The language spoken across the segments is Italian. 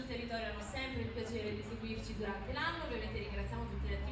sul territorio hanno sempre il piacere di seguirci durante l'anno, ovviamente ringraziamo tutti gli attività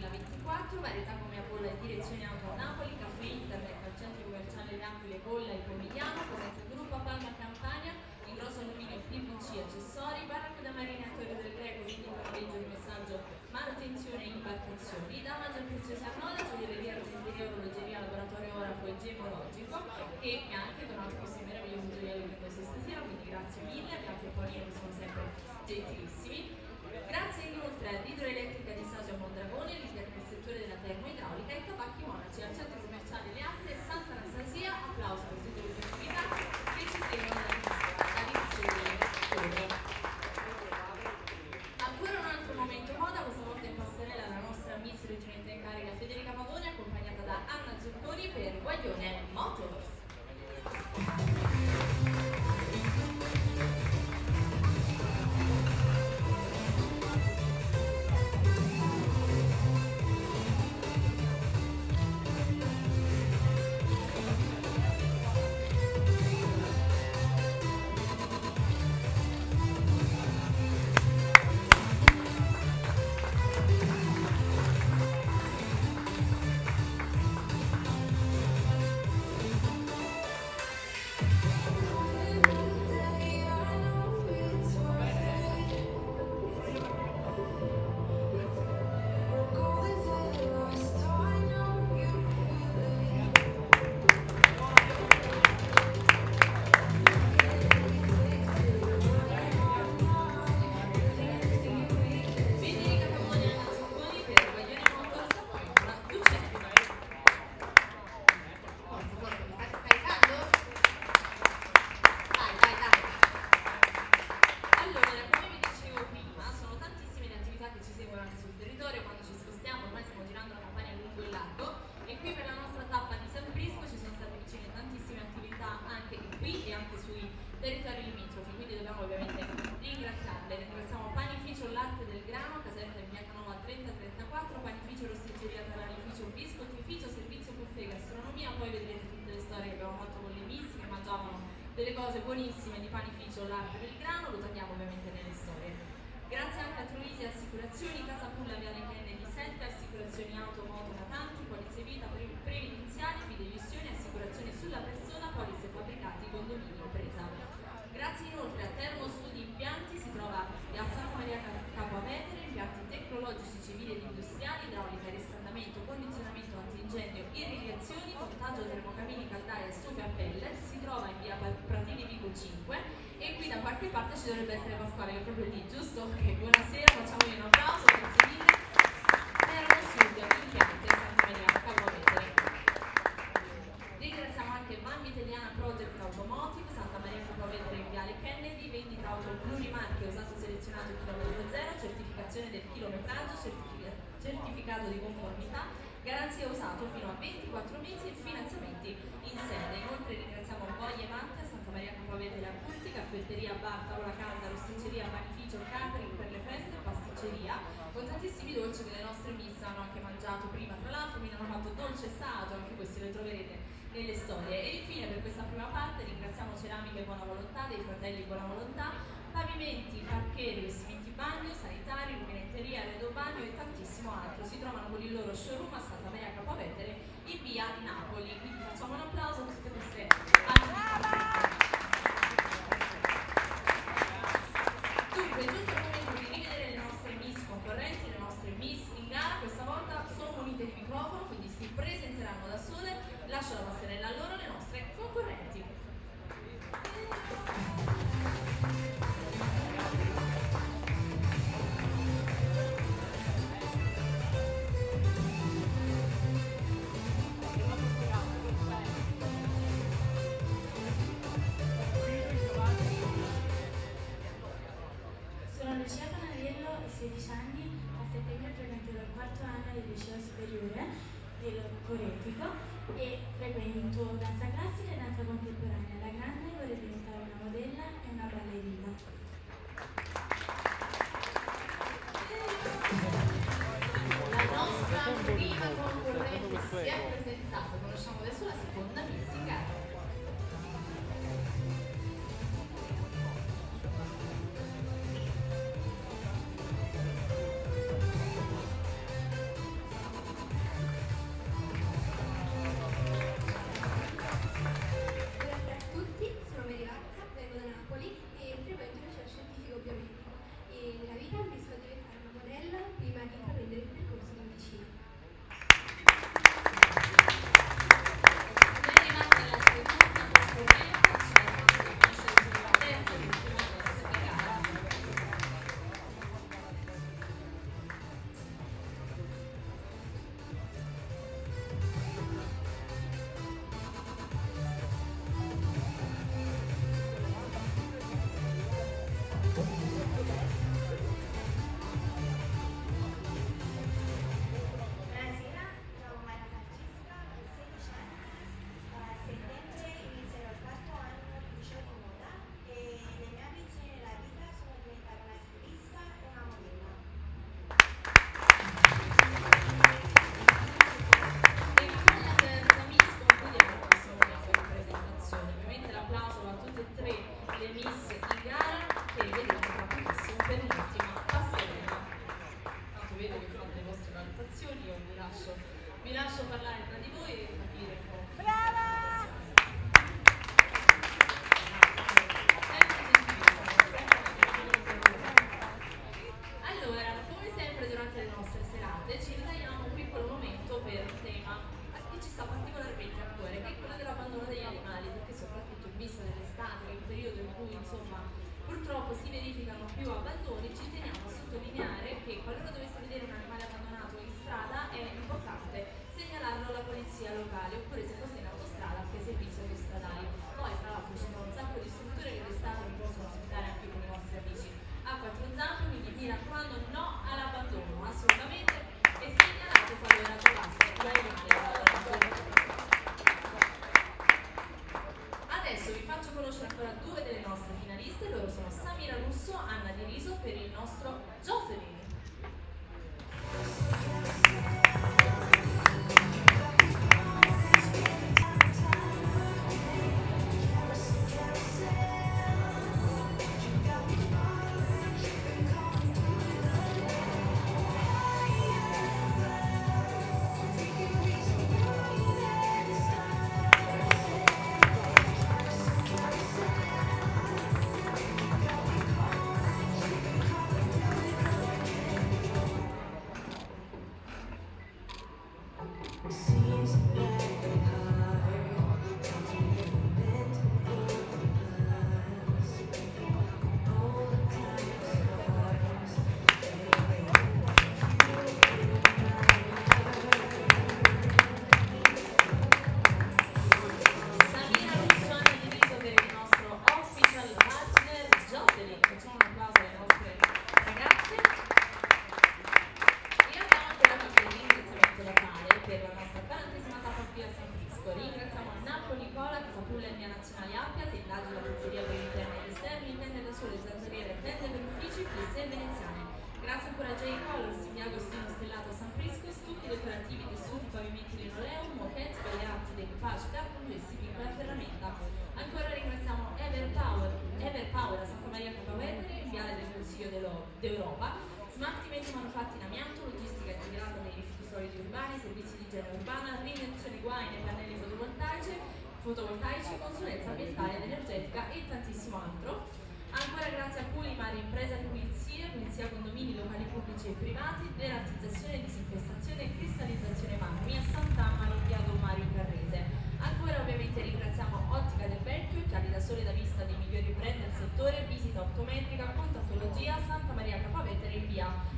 2024 varietà come Apolla in direzione auto a Napoli, Caffè Internet al centro commerciale Napoli, Colla e Pomigliano, presente Gruppo, Palma Campania, Ingrosso Alluminio PVC Accessori, Baracca da Marina Torre del Greco, quindi noleggio di messaggio manutenzione e imbarcazioni, Damaggio Preziosa Noda, Gioielleria Argenteria, Orologeria, Laboratorio Orafo e Gemologico che mi ha anche donato questi meravigliosi gioielli di questa stasera, quindi grazie mille, abbiamo anche Paolino che sono sempre gentilissimi. Grazie inoltre all'idroelettrica di Sasio Mondragone, leader del settore della termoidraulica, ai Tabacchi Monaci, al centro commerciale Le e Santa Anastasia, applauso a tutti. servita previdenziale e fideiussione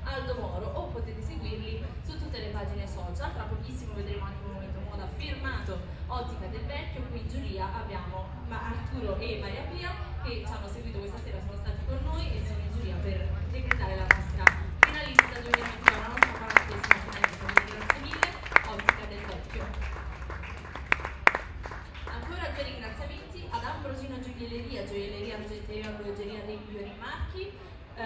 Aldo Moro o potete seguirli su tutte le pagine social. Tra pochissimo vedremo anche un momento moda firmato Ottica del Vecchio, qui in giuria abbiamo Arturo e Maria Pia che ci hanno seguito questa sera, sono stati con noi e sono in giuria per decretare la nostra finalista 2021, la nostra 40esima finalista. Quindi grazie mille, Ottica del Vecchio. Ancora due ringraziamenti ad Ambrosino Gioielleria, gioielleria, argenteria, orologeria dei migliori marchi,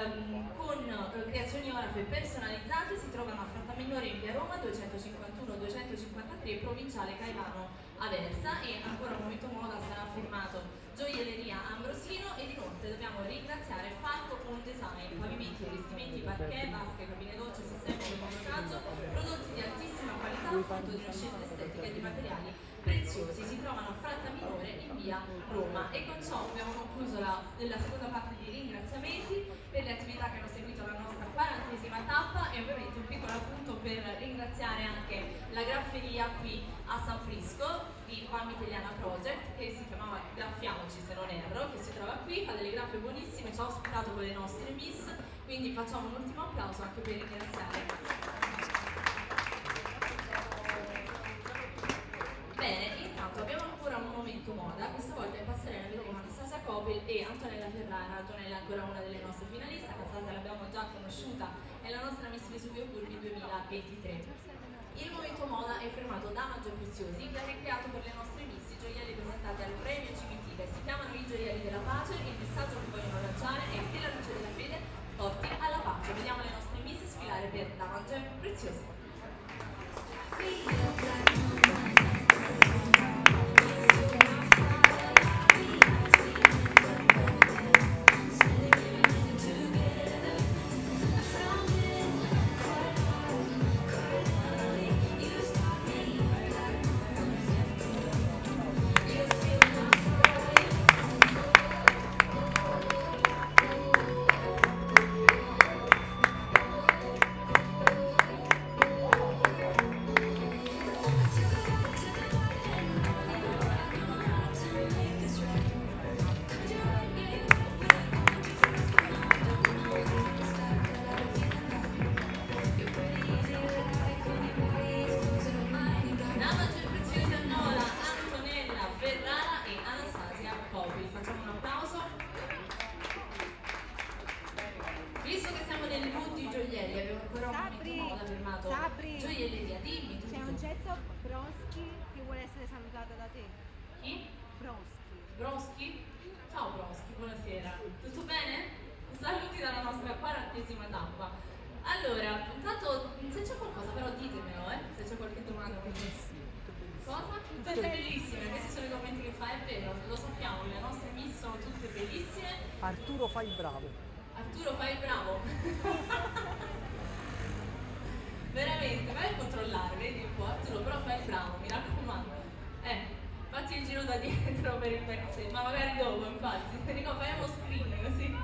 ehm, con eh, creazioni orafe personalizzate, si trovano a Frontamignore in via Roma 251-253, provinciale Caivano Aversa e ancora un momento moda sarà firmato Gioielleria Ambrosino ed inoltre dobbiamo ringraziare Fatto On Design, pavimenti, rivestimenti, parquet, vasche, cabine docce, sistemi di passaggio, prodotti di altissima qualità, frutto di una scelta estetica e di materiali preziosi. Si trovano a Fratta Minore in via Roma. E con ciò abbiamo concluso la, la seconda parte di ringraziamenti per le attività che hanno seguito la nostra quarantesima tappa e ovviamente un piccolo appunto per ringraziare anche la grafferia qui a San Frisco di Palma Italiana Project che si chiamava Graffiamoci se non erro, che si trova qui, fa delle graffe buonissime, ci ha ospitato con le nostre miss, quindi facciamo un ultimo applauso anche per ringraziare Bene, intanto abbiamo ancora un momento moda, questa volta in passerella vedremo Anastasia Copil e Antonella Ferrara. Antonella è ancora una delle nostre finaliste, Anastasia l'abbiamo già conosciuta, è la nostra Miss Vesuvio Curvi 2023. Il momento moda è firmato da Maggio Preziosi, che ha ricreato per le nostre miss i gioielli presentati al premio Cimitile. Si chiamano i gioielli della pace e il messaggio che vogliono Bronski che vuole essere salutato da te. Chi? Bronski. Broschi? Ciao Broschi, buonasera. Tutto bene? Saluti dalla nostra quarantesima tappa. Allora, intanto se c'è qualcosa però ditemelo, eh, se c'è qualche domanda. Cosa? Tutte bellissime, questi sono i commenti che fa, è vero, lo sappiamo, le nostre miss sono tutte bellissime. Arturo fai il bravo. Arturo fai il bravo. Veramente, vai a controllare, vedi un po', Arturo, però fai il bravo, mi raccomando. Eh, fatti il giro da dietro per il backstage, ma magari dopo, infatti. Dico, fai uno screen così.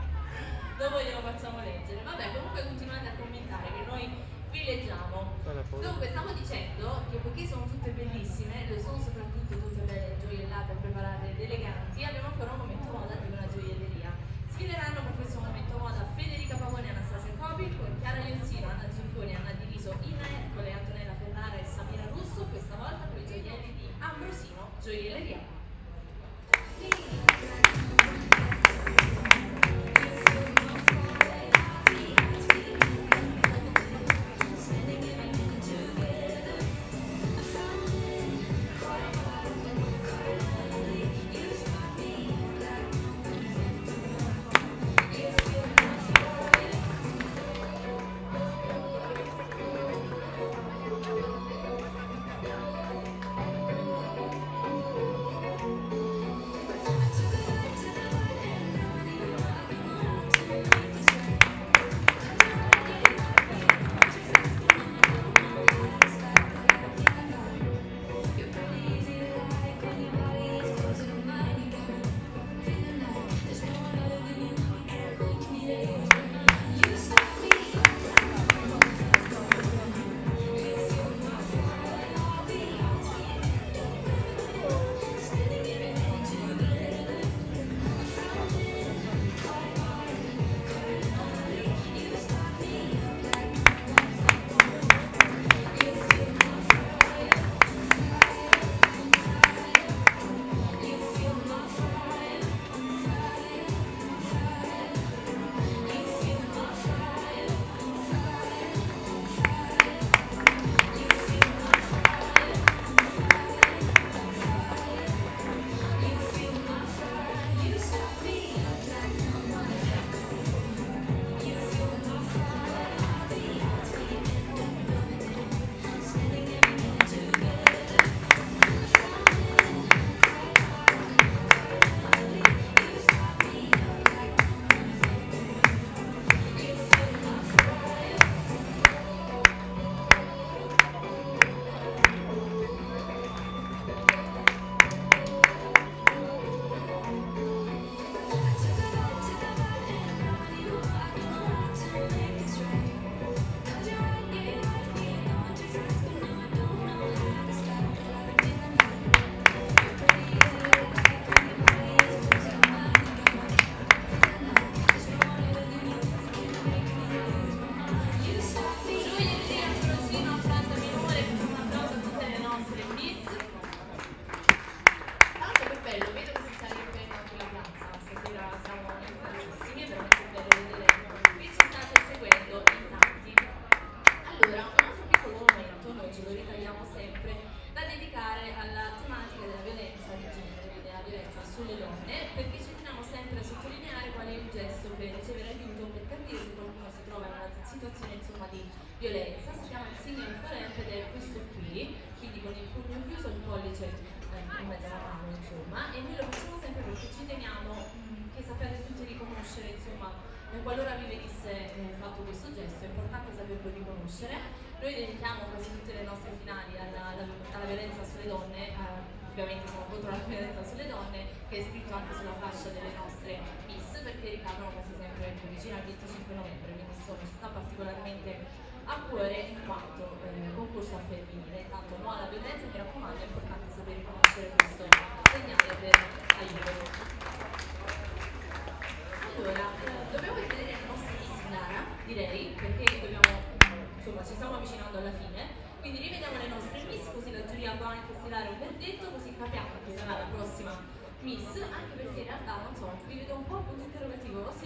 Dopo glielo facciamo leggere. Vabbè, comunque continuate a commentare che noi vi leggiamo. Dunque, stavo dicendo che poiché sono tutte bellissime, le sono soprattutto tutte belle gioiellate, preparate ed eleganti, abbiamo ancora un momento moda di una gioielleria. Sfideranno per questo momento moda Federica Pavone e Anastasia Copi con Chiara Iozzino, Anna Diviso, Inna Ercole, Antonella Ferrara e Samira Russo, questa volta con i gioielli di Ambrosino Gioielleria.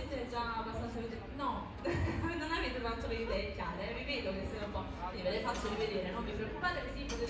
siete già abbastanza veduti. No, non avete tanto le idee chiare, eh, vi vedo che siete un po'. Ve le faccio rivedere, non vi preoccupate che sì, potete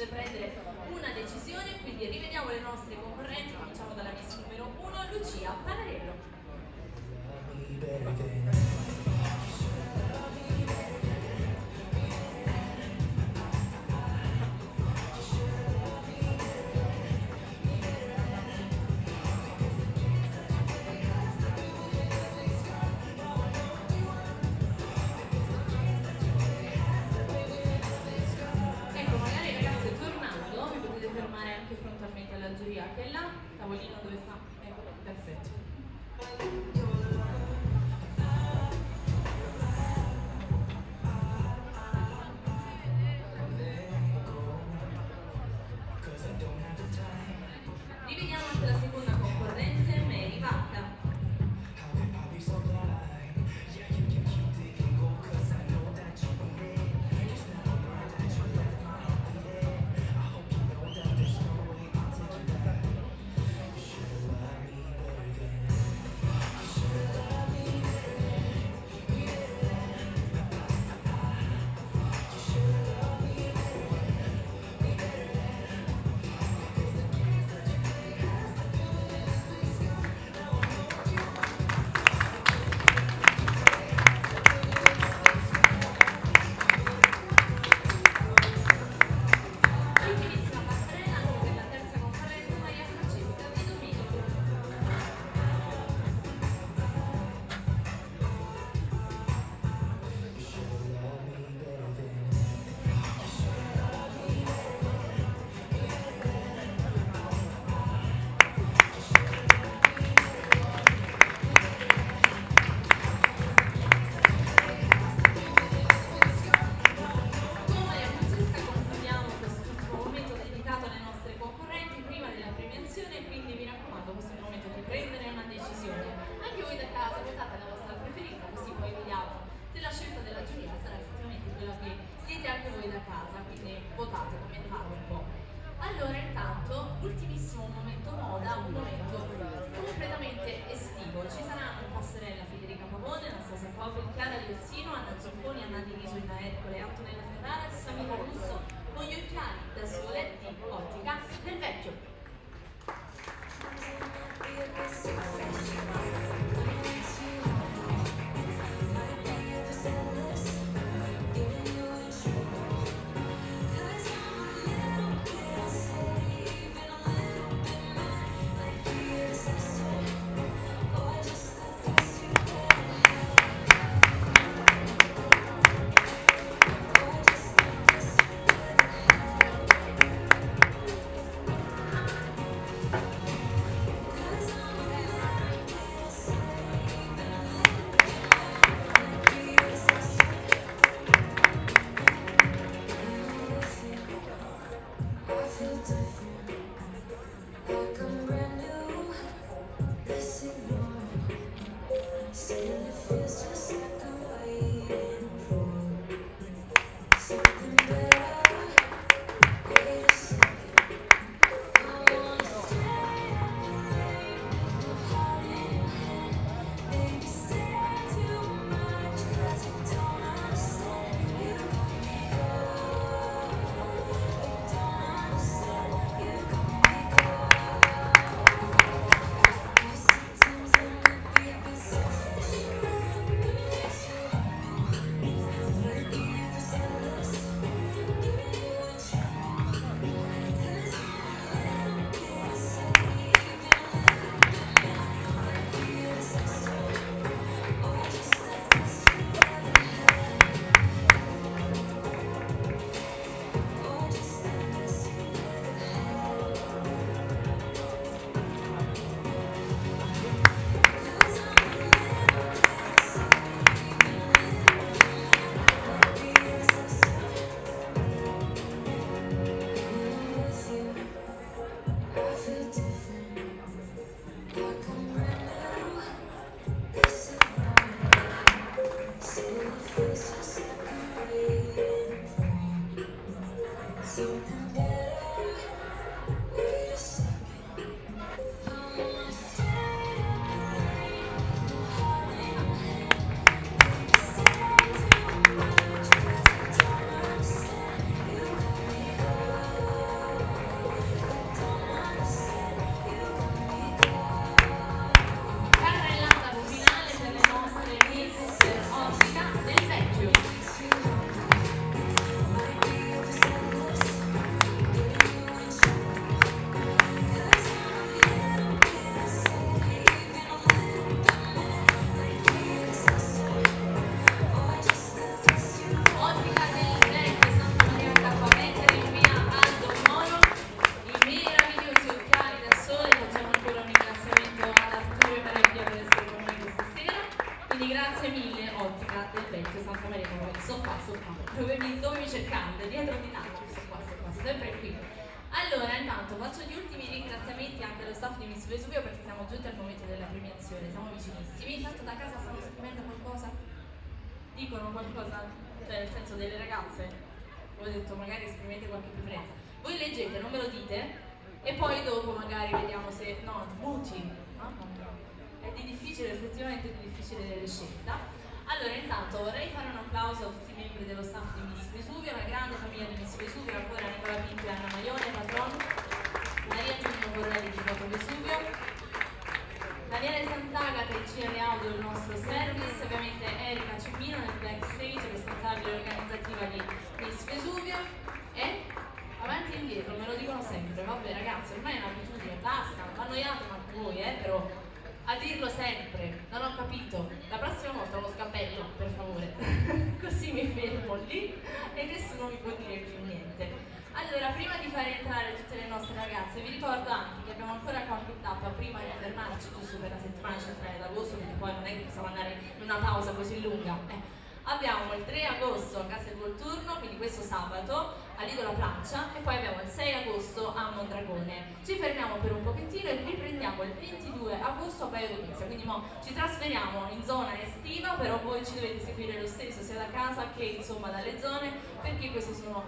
sempre, non ho capito, la prossima volta uno scappello, per favore, così mi fermo lì e nessuno mi può dire più niente. Allora, prima di far entrare tutte le nostre ragazze, vi ricordo anche che abbiamo ancora qualche tappa prima di fermarci giusto per la settimana centrale d'agosto, perché poi non è che possiamo andare in una pausa così lunga. Eh. Abbiamo il 3 agosto a Castel Volturno, quindi questo sabato, a Lido La Plancia, e poi abbiamo il 6 agosto a Mondragone. Ci fermiamo per un pochettino e riprendiamo il 22 agosto a Baio Domizia, quindi ci trasferiamo in zona estiva, però voi ci dovete seguire lo stesso, sia da casa che insomma dalle zone, perché queste sono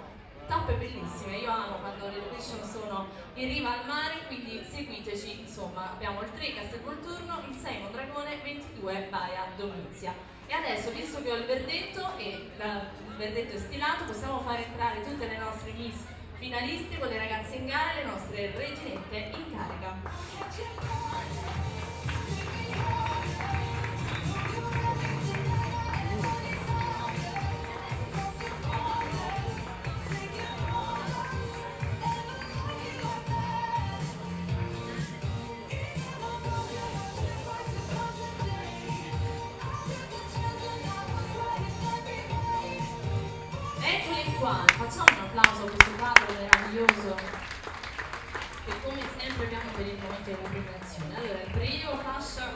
tappe bellissime, io amo quando le location sono in riva al mare, quindi seguiteci, insomma, abbiamo il 3 Castelvolturno, il 6 Mondragone, 22 Baia Domizia. E adesso, visto che ho il verdetto e la- il verdetto è stilato, possiamo far entrare tutte le nostre miss finaliste con le ragazze in gara e le nostre reginette in carica. Qua, facciamo un applauso a questo quadro meraviglioso che come sempre abbiamo per il momento della premiazione. Allora, il primo fascia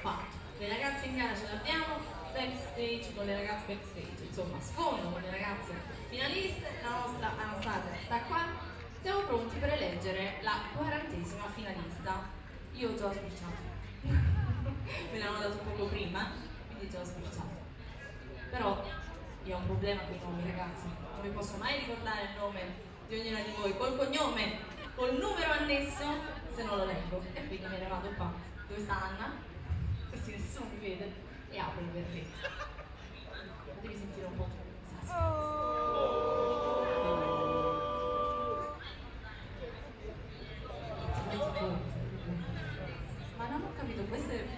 fatto, le ragazze in gara ce l'abbiamo, backstage con le ragazze backstage, insomma, sfondo con le ragazze finaliste, la nostra Anastasia sta qua, siamo pronti per eleggere la quarantesima finalista. Io ho già spicciato, me l'hanno dato poco prima, quindi già ho spicciato. Però io ho un problema con i nomi, ragazzi. Non vi posso mai ricordare il nome di ognuna di voi col cognome, col numero annesso, se non lo leggo. E quindi me ne vado qua. Dove sta Anna? Così nessuno mi vede. E apro il berretto. Devi sentire un po'. Ma non ho capito, queste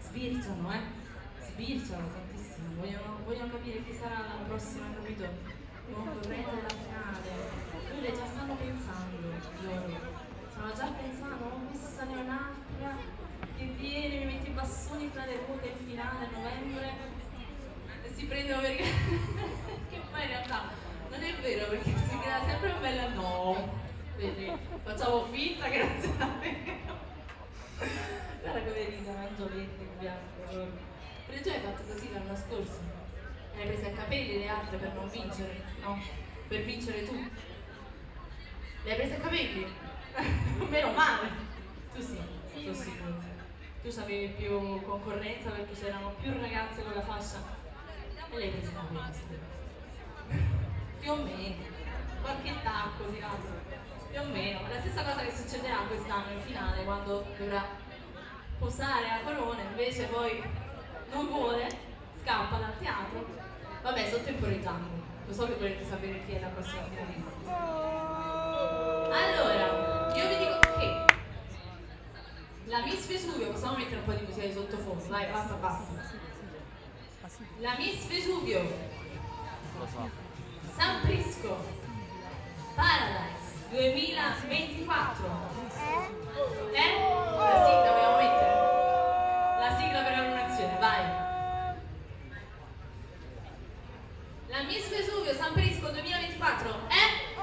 sbirciano, eh? Sbirciano vogliono, vogliono capire chi sarà la prossima, capito? Concorrente della finale. Quelle già stanno pensando, loro. Stanno già pensando, oh, questa ne è un'altra, che viene, mi mette i bastoni tra le ruote in finale a novembre e si prendono perché... che poi in realtà non è vero perché si crea sempre un bel no. Vedi, facciamo finta che non sia vero. Guarda come ridono Angioletti in bianco. Perché tu hai fatto così l'anno scorso. Hai preso a capelli le altre per non vincere, no? Per vincere tu. Le hai prese a capelli? Meno male. Tu sì, tu sì. Tu avevi più concorrenza perché c'erano più ragazze con la fascia. E lei hai preso a capelli. Più o meno. Qualche tacco tirato. Più o meno. La stessa cosa che succederà quest'anno in finale quando dovrà posare a corona, invece poi non vuole, scappa dal teatro. Vabbè, sto temporeggiando. Lo so che volete sapere chi è la prossima finalista. Allora, io vi dico che la Miss Vesuvio, possiamo mettere un po' di musica di sottofondo, vai, basta, basta. La Miss Vesuvio, San Prisco, Paradise 2024. Eh? La sigla vai. La Miss Vesuvio San Prisco 2024 è